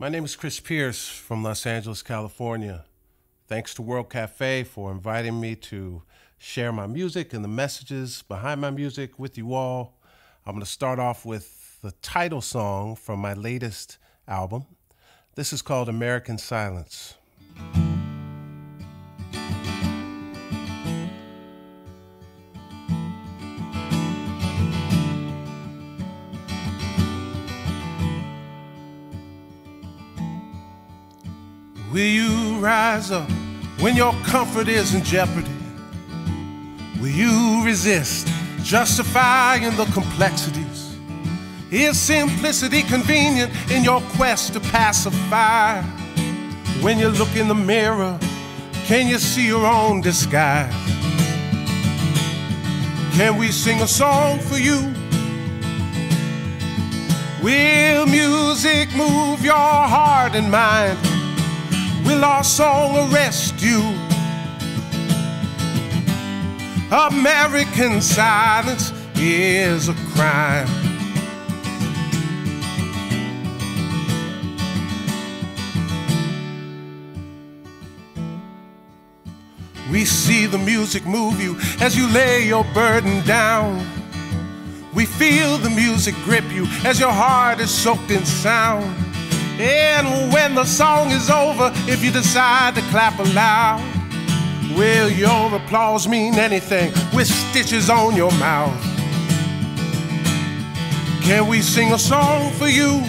My name is Chris Pierce from Los Angeles, California. Thanks to World Cafe for inviting me to share my music and the messages behind my music with you all. I'm going to start off with the title song from my latest album. This is called American Silence. Will you rise up when your comfort is in jeopardy? Will you resist justifying the complexities? Is simplicity convenient in your quest to pacify? When you look in the mirror, can you see your own disguise? Can we sing a song for you? Will music move your heart and mind? Will our song arrest you? American silence is a crime. We see the music move you as you lay your burden down. We feel the music grip you as your heart is soaked in sound. And when the song is over, if you decide to clap aloud, will your applause mean anything with stitches on your mouth? Can we sing a song for you?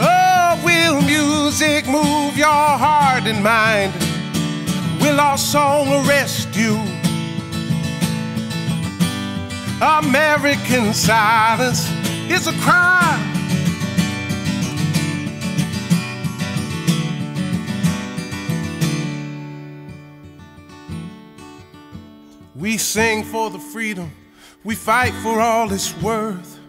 Oh, will music move your heart and mind? Will our song arrest you? American silence is a crime. We sing for the freedom, we fight for all it's worth.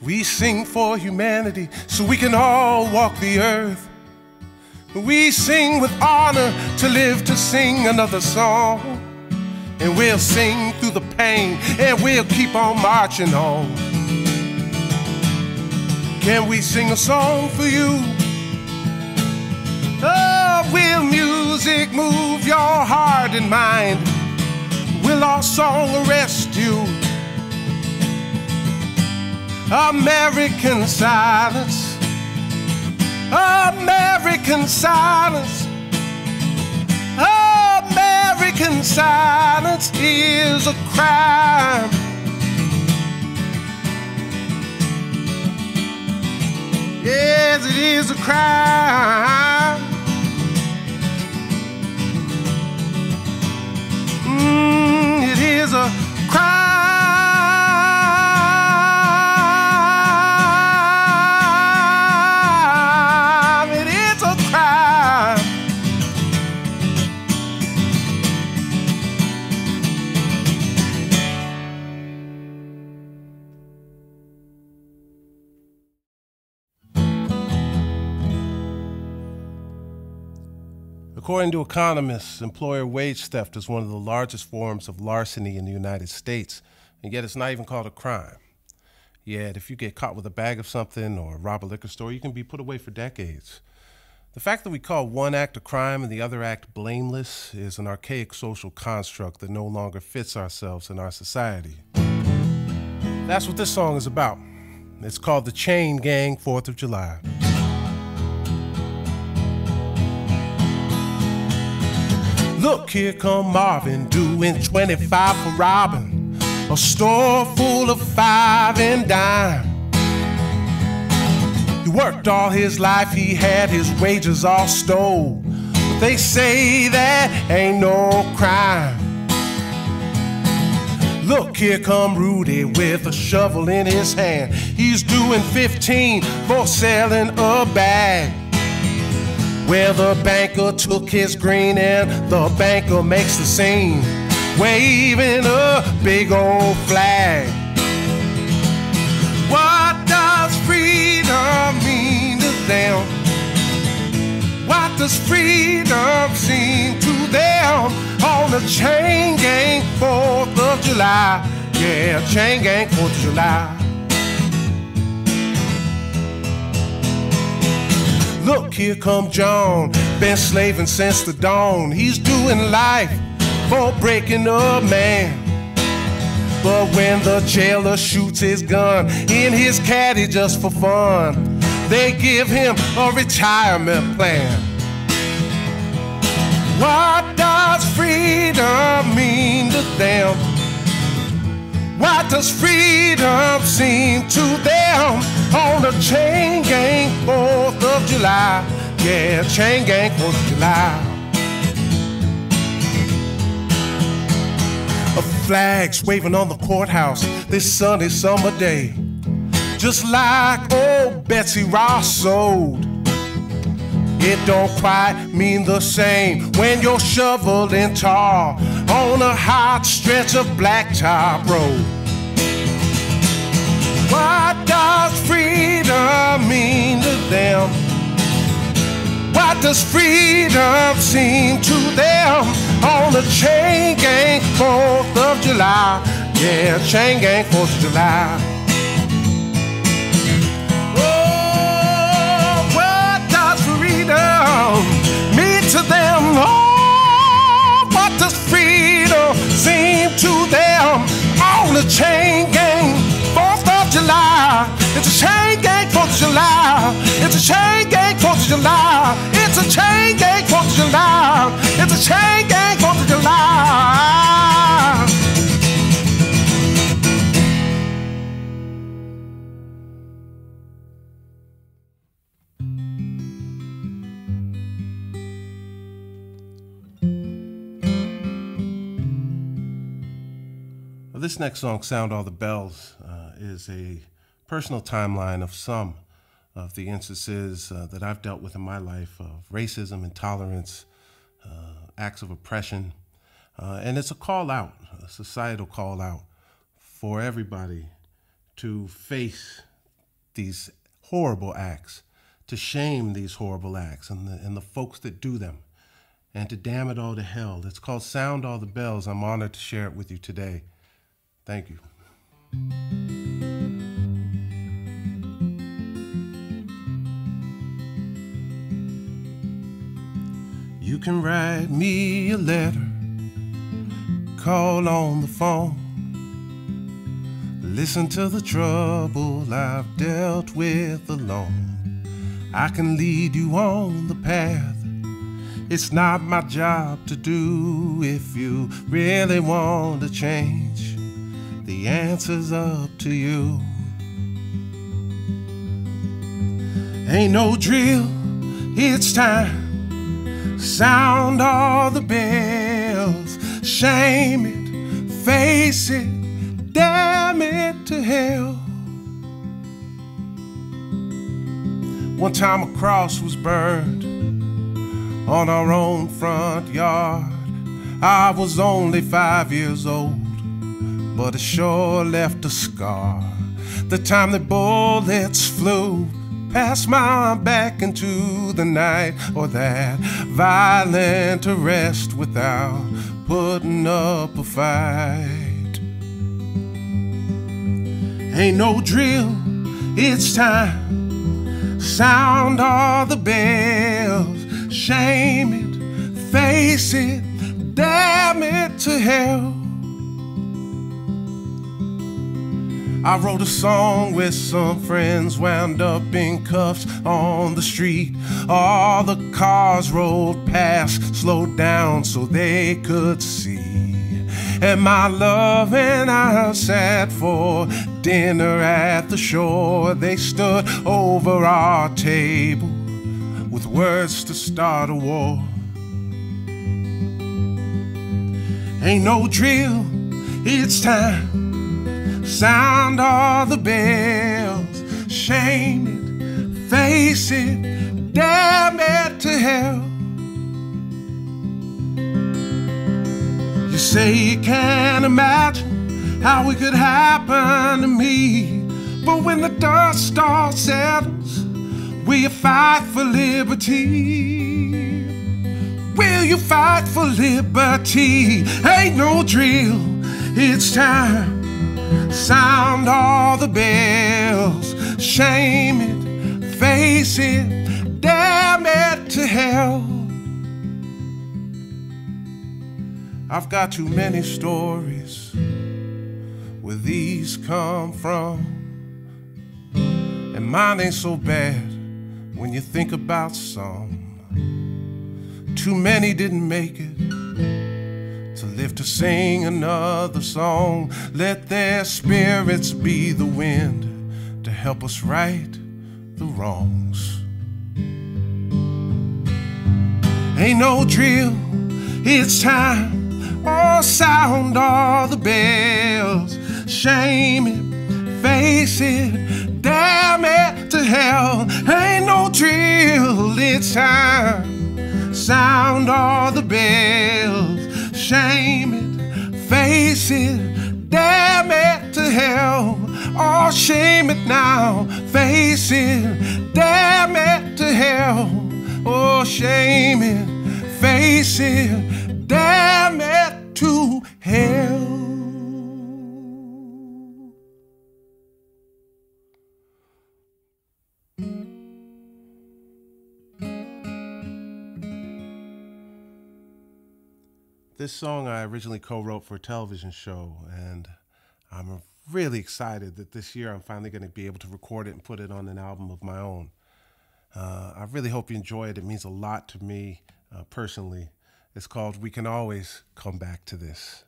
We sing for humanity so we can all walk the earth. We sing with honor to live to sing another song. And we'll sing through the pain and we'll keep on marching on. Can we sing a song for you? Oh, will music move your heart and mind? Our song you? American silence, American silence, American silence is a crime. Yes, it is a crime. According to economists, employer wage theft is one of the largest forms of larceny in the United States, and yet it's not even called a crime. Yet, if you get caught with a bag of something or rob a liquor store, you can be put away for decades. The fact that we call one act a crime and the other act blameless is an archaic social construct that no longer fits ourselves in our society. That's what this song is about. It's called The Chain Gang, 4th of July. Look, here come Marvin doing 25 for robbing a store full of five and dime. He worked all his life, he had his wages all stole. But they say that ain't no crime. Look, here come Rudy with a shovel in his hand. He's doing 15 for selling a bag. Where the banker took his green and the banker makes the scene, waving a big old flag. What does freedom mean to them? What does freedom seem to them on the chain gang 4th of July? Yeah, chain gang 4th of July. Here come John. Been slaving since the dawn. He's doing life for breaking a man. But when the jailer shoots his gun in his caddy just for fun, they give him a retirement plan. What does freedom mean to them? What does freedom seem to them on the chain gang 4th July? Yeah, chain gang 4th of July. A flags waving on the courthouse this sunny summer day. Just like old Betsy Ross sold. It don't quite mean the same when you're shoveling tar on a hot stretch of blacktop road. What does freedom mean to them? What does freedom seem to them on the chain gang 4th of July? Yeah, chain gang 4th of July. Oh, what does freedom mean to them? Oh, what does freedom seem to them on the chain gang 4th of July? It's a chain gang 4th of July. It's a chain gang 4th of July. Chain gang 4th of July. It's a chain gang 4th of July. This next song, Sound All the Bells, uh, is a personal timeline of some of the instances uh, that I've dealt with in my life of racism, intolerance, uh, acts of oppression. Uh, and it's a call out, a societal call out for everybody to face these horrible acts, to shame these horrible acts and the, and the folks that do them, and to damn it all to hell. It's called Sound All the Bells. I'm honored to share it with you today. Thank you. You can write me a letter, call on the phone, listen to the trouble I've dealt with alone. I can lead you on the path. It's not my job to do if you really want to change. The answer's up to you. Ain't no drill, it's time. Sound all the bells, shame it, face it, damn it to hell. One time a cross was burned on our own front yard. I was only five years old, but it sure left a scar. The time the bullets flew past my back into the night, or that violent arrest without putting up a fight. Ain't no drill, it's time. Sound all the bells, shame it, face it, damn it to hell. I wrote a song with some friends wound up in cuffs on the street. All the cars rolled past, slowed down so they could see. And my love and I sat for dinner at the shore. They stood over our table with words to start a war. Ain't no drill, it's time. Sound all the bells, shame it, face it, damn it to hell. You say you can't imagine how it could happen to me, but when the dust all settles, will you fight for liberty? Will you fight for liberty? Ain't no drill, it's time. Sound all the bells, shame it, face it, damn it to hell. I've got too many stories where these come from. And mine ain't so bad when you think about some. Too many didn't make it to live to sing another song. Let their spirits be the wind to help us right the wrongs. Ain't no drill, it's time. Oh, sound all the bells. Shame it, face it, damn it to hell. Ain't no drill, it's time. Sound all the bells. Shame it, face it, damn it to hell. Oh, shame it now, face it, damn it to hell. Oh, shame it, face it, damn it to hell. This song I originally co wrote for a television show, and I'm really excited that this year I'm finally going to be able to record it and put it on an album of my own. Uh, I really hope you enjoy it. It means a lot to me uh, personally. It's called We Can Always Come Back to This.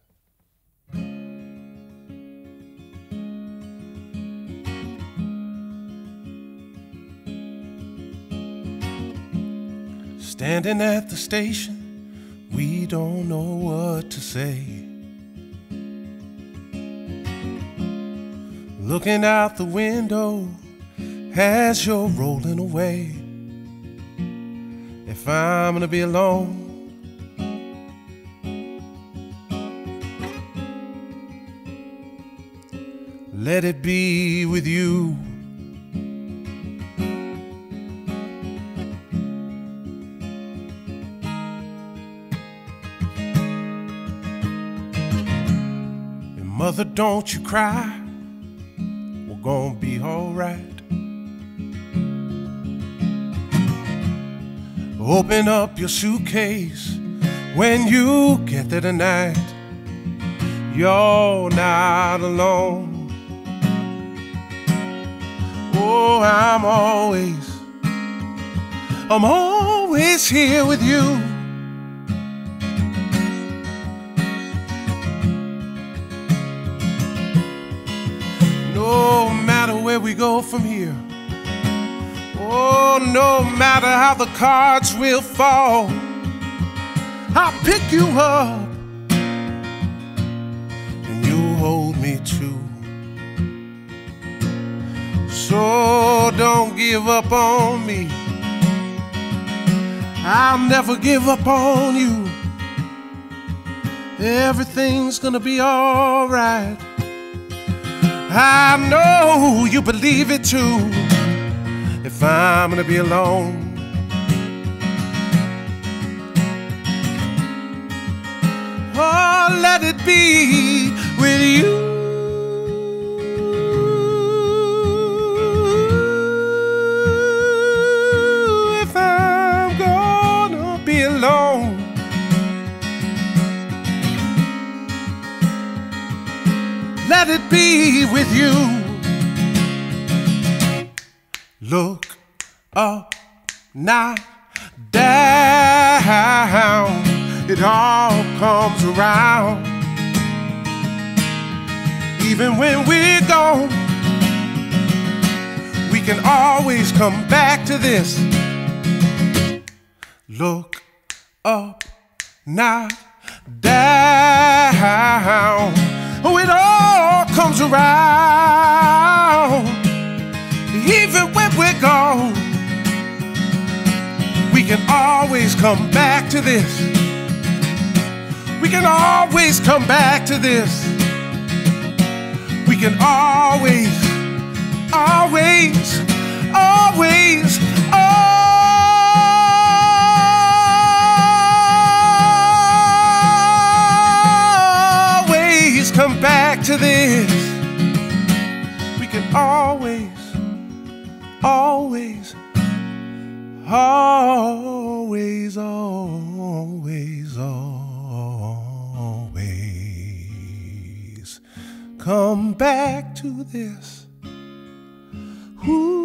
Standing at the station, we don't know what to say. Looking out the window as you're rolling away. If I'm gonna be alone, let it be with you. Mother, don't you cry. We're gonna be alright. Open up your suitcase when you get there tonight. You're not alone. Oh, I'm always, I'm always here with you. Where we go from here. Oh, no matter how the cards will fall, I'll pick you up and you hold me too. So don't give up on me. I'll never give up on you. Everything's gonna be alright. I know you believe it too. If I'm gonna be alone, oh, let it be with you. It all comes around. Even when we're gone, we can always come back to this. Look up, not down. Oh, it all comes around. Even when we're gone, we can always come back to this. We can always come back to this. We can always, always, always, always come back to this. We can always, always, always, always, come back to this. Ooh.